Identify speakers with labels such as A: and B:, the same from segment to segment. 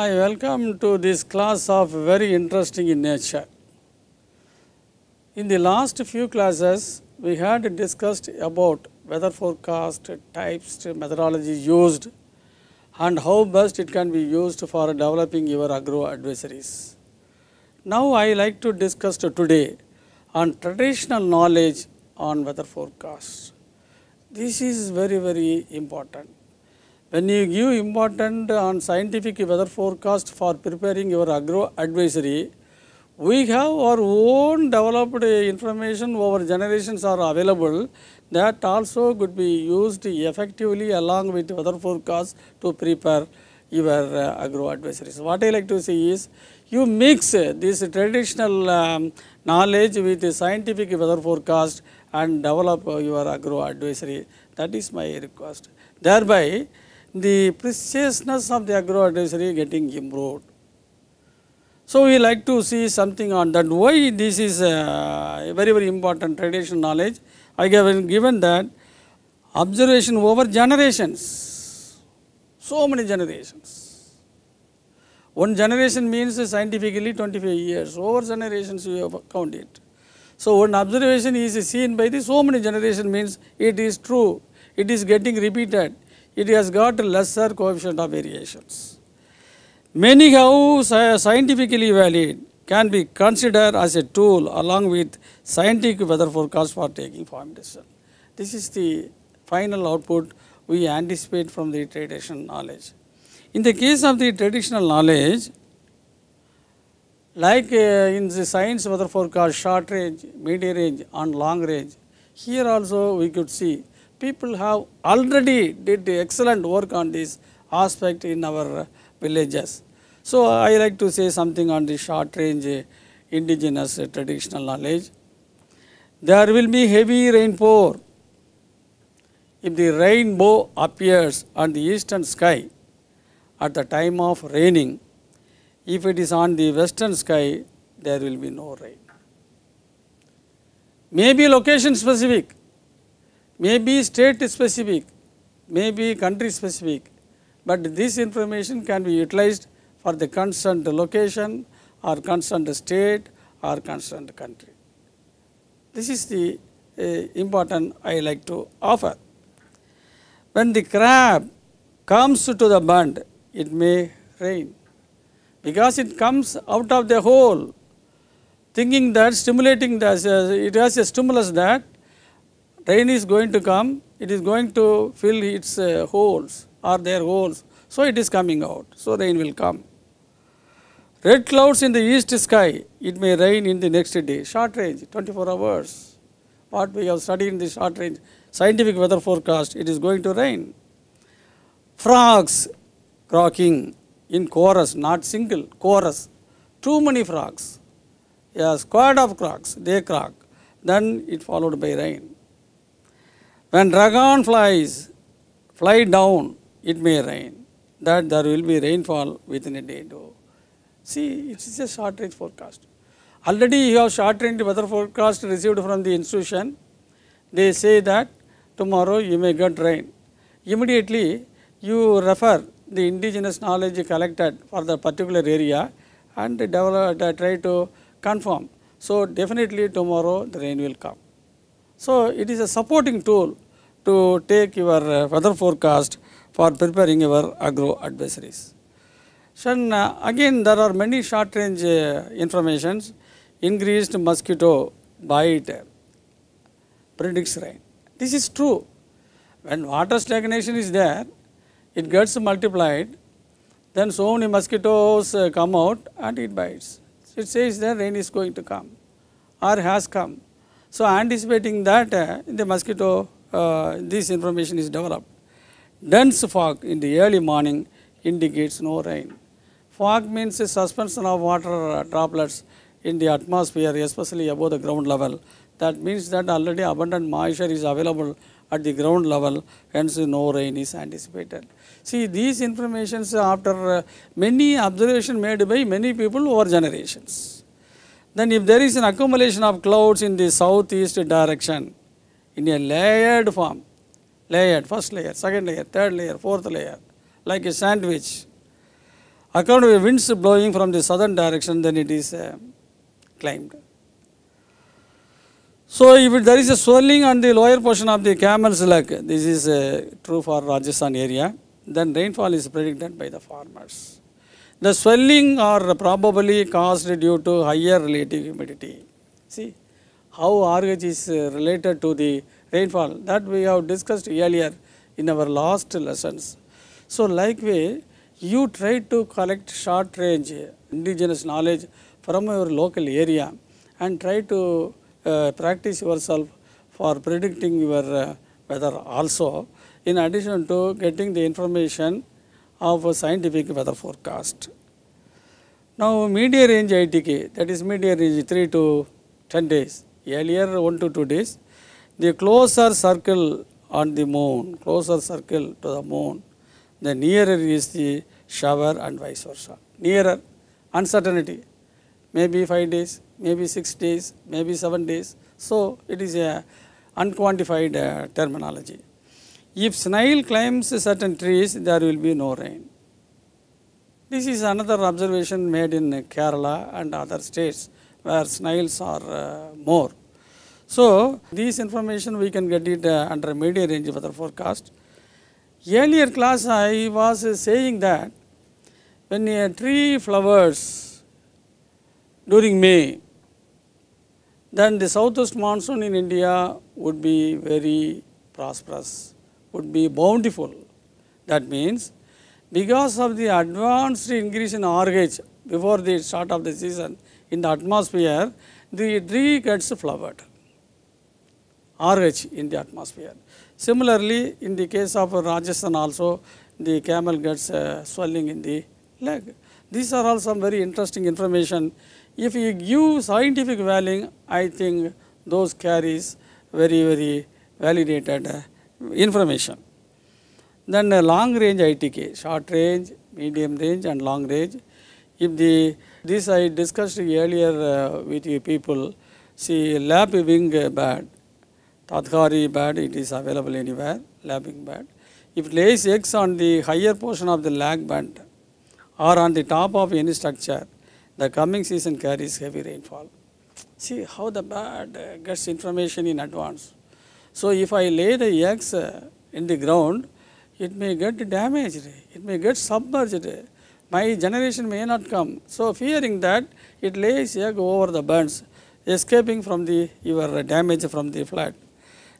A: I welcome to this class of very interesting in nature. In the last few classes, we had discussed about weather forecast, types, methodology used and how best it can be used for developing your agro advisories. Now I like to discuss today on traditional knowledge on weather forecast. This is very very important. When you give important on scientific weather forecast for preparing your agro advisory, we have our own developed information over generations are available that also could be used effectively along with weather forecast to prepare your uh, agro advisories. What I like to say is you mix this traditional um, knowledge with the scientific weather forecast and develop your agro advisory. That is my request. Thereby, the preciousness of the agro advisory getting improved. So, we like to see something on that. Why this is a very, very important traditional knowledge. I have given that observation over generations, so many generations. One generation means scientifically 25 years, over generations you have count it. So, one observation is seen by the so many generations means it is true, it is getting repeated, it has got lesser coefficient of variations. Many how scientifically valid can be considered as a tool along with scientific weather forecast for taking farm decision. This is the final output we anticipate from the traditional knowledge. In the case of the traditional knowledge, like uh, in the science weather forecast, short range, medium range and long range, here also we could see people have already did excellent work on this aspect in our villages. So, I like to say something on the short range indigenous traditional knowledge. There will be heavy rainfall if the rainbow appears on the eastern sky at the time of raining. If it is on the western sky, there will be no rain. Maybe location specific, maybe state specific, may be country specific, but this information can be utilized for the concerned location or concerned state or concerned country. This is the uh, important I like to offer. When the crab comes to the bund, it may rain because it comes out of the hole thinking that stimulating uh, it has a stimulus that rain is going to come, it is going to fill its uh, holes or their holes. So, it is coming out. So, rain will come. Red clouds in the east sky, it may rain in the next day, short range, 24 hours. What we have studied in the short range, scientific weather forecast, it is going to rain. Frogs croaking in chorus, not single, chorus. Too many frogs. A squad of frogs, they croak. Then it followed by rain. When dragonflies fly down, it may rain. That there will be rainfall within a day. Too. See, it is a short range forecast. Already you have short range weather forecast received from the institution. They say that tomorrow you may get rain. Immediately you refer the indigenous knowledge collected for the particular area and develop, uh, try to confirm. So, definitely tomorrow the rain will come. So, it is a supporting tool to take your uh, weather forecast for preparing your agro advisories. So, uh, again there are many short range uh, informations increased mosquito bite predicts rain. This is true. When water stagnation is there, it gets multiplied, then so many mosquitoes come out and it bites. It says that rain is going to come or has come. So, anticipating that uh, the mosquito, uh, this information is developed. Dense fog in the early morning indicates no rain. Fog means a suspension of water droplets in the atmosphere, especially above the ground level. That means that already abundant moisture is available at the ground level, hence no rain is anticipated. See, these informations after uh, many observation made by many people over generations. Then if there is an accumulation of clouds in the southeast direction in a layered form, layered, first layer, second layer, third layer, fourth layer, like a sandwich, According to winds blowing from the southern direction, then it is uh, climbed. So, if there is a swelling on the lower portion of the camel's leg, this is uh, true for Rajasthan area, then rainfall is predicted by the farmers. The swelling are probably caused due to higher relative humidity. See how RH is uh, related to the rainfall that we have discussed earlier in our last lessons. So, likewise, you try to collect short range indigenous knowledge from your local area and try to uh, practice yourself for predicting your uh, weather also in addition to getting the information of a scientific weather forecast. Now, median range ITK that is median range 3 to 10 days earlier 1 to 2 days the closer circle on the moon closer circle to the moon the nearer is the shower and vice versa. Nearer uncertainty maybe 5 days maybe 6 days maybe 7 days. So it is a unquantified uh, terminology if snail climbs certain trees there will be no rain this is another observation made in Kerala and other states where snails are uh, more. So, this information we can get it uh, under median range weather forecast. Earlier class I was saying that when a tree flowers during May, then the southwest monsoon in India would be very prosperous, would be bountiful. That means because of the advanced increase in RH before the start of the season in the atmosphere, the tree gets flowered. RH in the atmosphere. Similarly, in the case of Rajasthan also, the camel gets uh, swelling in the leg. These are all some very interesting information. If you give scientific valuing, I think those carries very, very validated uh, information. Then uh, long range ITK, short range, medium range and long range. If the, this I discussed earlier uh, with you people, see lap wing Tadkari bird, it is available anywhere, lapwing bird. If it lays eggs on the higher portion of the lag band or on the top of any structure, the coming season carries heavy rainfall. See how the bird uh, gets information in advance. So if I lay the eggs uh, in the ground, it may get damaged, it may get submerged, my generation may not come. So fearing that, it lays egg over the burns, escaping from the your damage from the flood.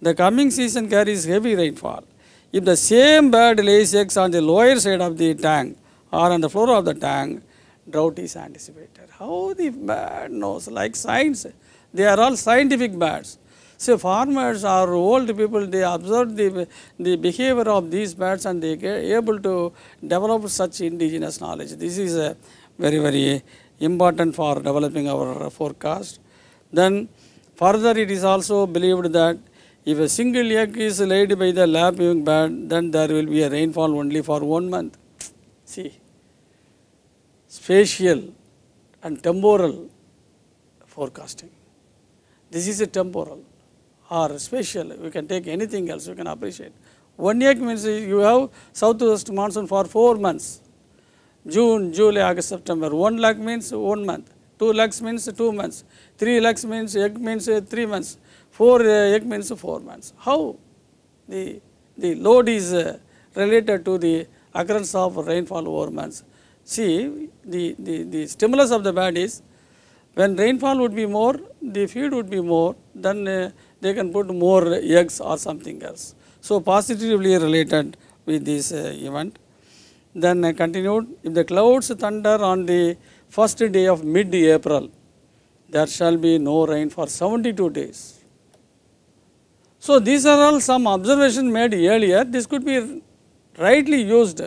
A: The coming season carries heavy rainfall. If the same bird lays eggs on the lower side of the tank or on the floor of the tank, drought is anticipated. How the bird knows? Like science, they are all scientific birds. So farmers or old people, they observe the, the behavior of these birds and they get able to develop such indigenous knowledge. This is a very, very important for developing our forecast. Then further it is also believed that if a single egg is laid by the lapwing bird, then there will be a rainfall only for one month. See, spatial and temporal forecasting. This is a temporal or spatial. We can take anything else, we can appreciate. One egg means you have southwest monsoon for four months. June, July, August, September. One lakh means one month. Two lakhs means two months. Three lakhs means egg means three months. Four egg means four months. How? The, the load is related to the occurrence of rainfall over months. See, the, the, the stimulus of the bird is when rainfall would be more, the feed would be more, then uh, they can put more eggs or something else. So, positively related with this uh, event. Then uh, continued, if the clouds thunder on the first day of mid-April, there shall be no rain for 72 days. So, these are all some observations made earlier. This could be rightly used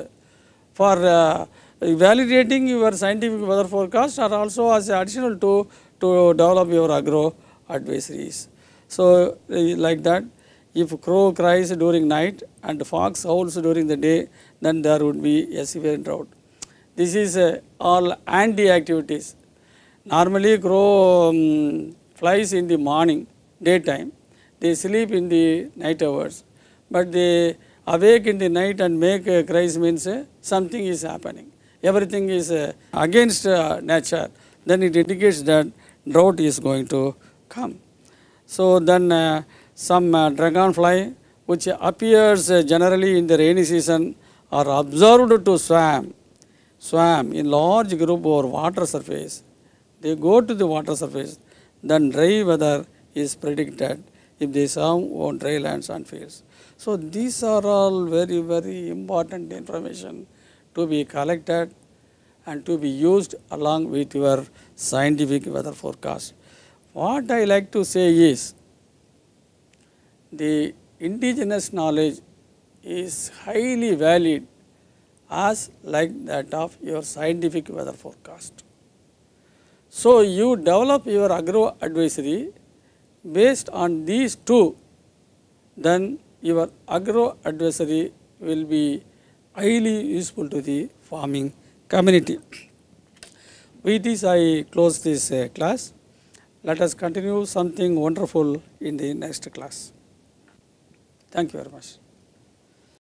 A: for uh, validating your scientific weather forecast or also as additional to, to develop your agro advisories. So, like that if crow cries during night and fox howls during the day then there would be a severe drought. This is uh, all anti activities. Normally crow um, flies in the morning daytime they sleep in the night hours but they awake in the night and make uh, cries means uh, something is happening everything is uh, against nature, then it indicates that drought is going to come. So then uh, some uh, dragonfly which appears uh, generally in the rainy season are observed to swim, swam in large group over water surface. They go to the water surface, then dry weather is predicted if they swim on dry lands and fields. So these are all very, very important information to be collected and to be used along with your scientific weather forecast. What I like to say is the indigenous knowledge is highly valid as like that of your scientific weather forecast. So you develop your agro advisory based on these two, then your agro advisory will be highly useful to the farming community. With this I close this uh, class. Let us continue something wonderful in the next class. Thank you very much.